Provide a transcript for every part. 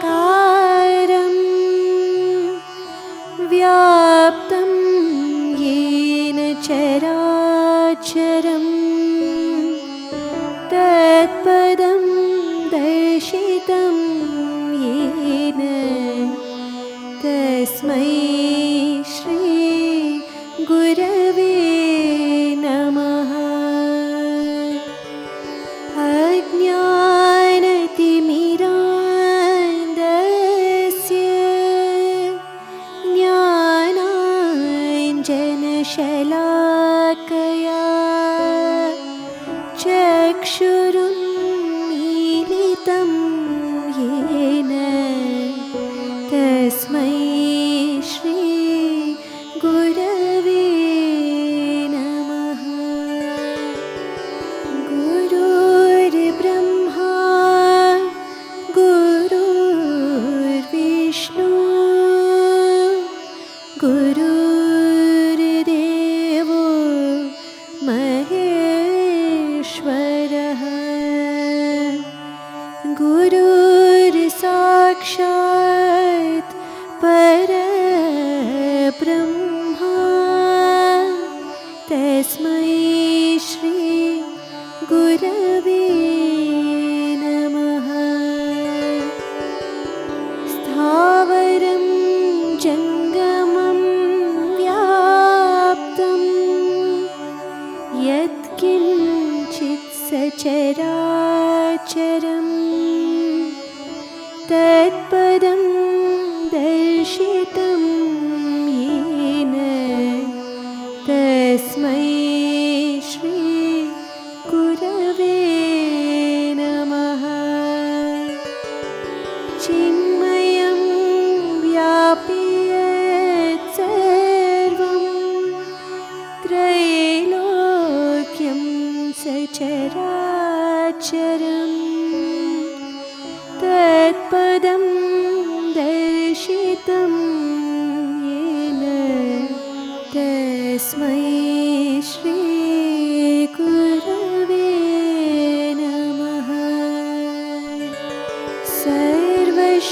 अखण्डमण्डलाकारं व्याप्तं येन चराचरं तत्पदं दर्शितं येन तस्मै श्री गुरुर्साक्षात् परब्रह्मा। तस्मै श्री गुरवे नमः। स्थावरं जङ्गमं व्याप्तं। यत्किञ्चित् सचराचरं तत्पदं दर्शितं येन तस्मै श्री नमः। चिन्मयं व्यापि यत् सर्वं त्रैलोक्यं सचराचरं तत्पदं दर्शितं येन तस्मै श्री गुरवे नमः। सर्वश्रुतिशिरोरत्न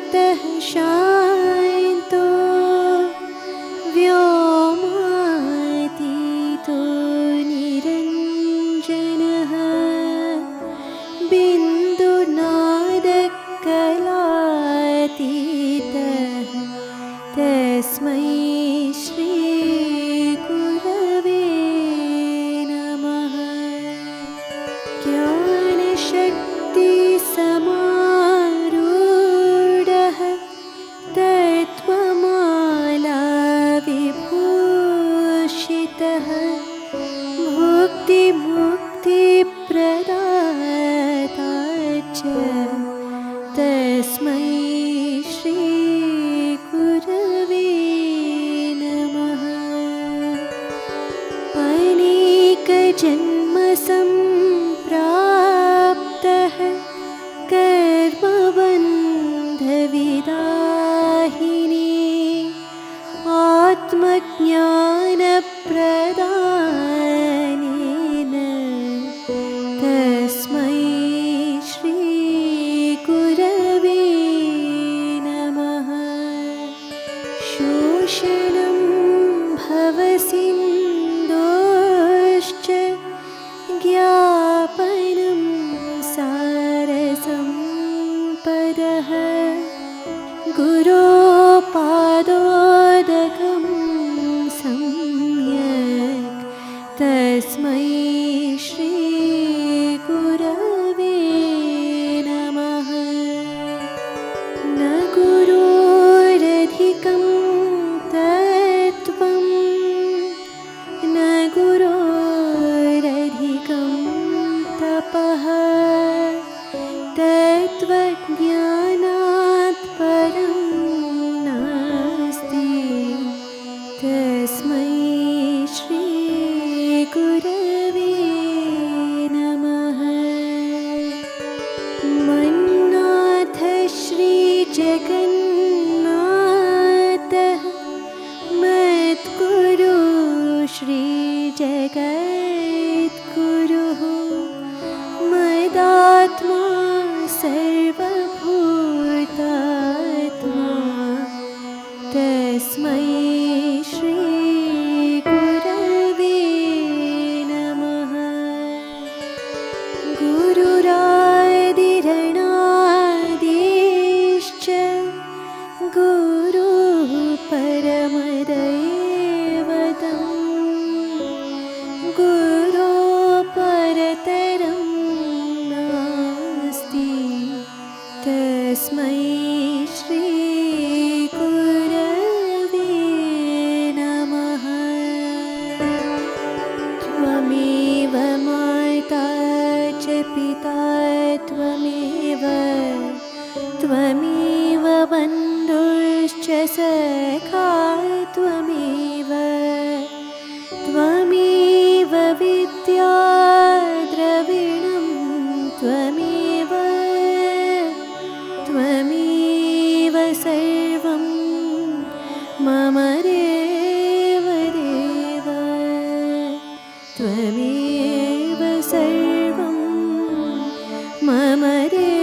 चैतन्यशाश्वतः शान्तो व्योमातीतो निरञ्जनः बिन्दुनादकलातीतः तस्मै श्रीगुरवे तस्मै श्रीगुरवे तस्मै जगद्गुरुः मदात्मा सर्वभूतात्मा। तस्मै श्रीगुरवे नमः। गुरुरादिरणादिश्च गुरुः परमदैवतं त्वमेव बन्धुश्च सखा त्वमेव। त्वमेव विद्या द्रविणं त्वमेव। त्वमेव सर्वं मम रेव देव। त्वमेव सर्वं मम ममरे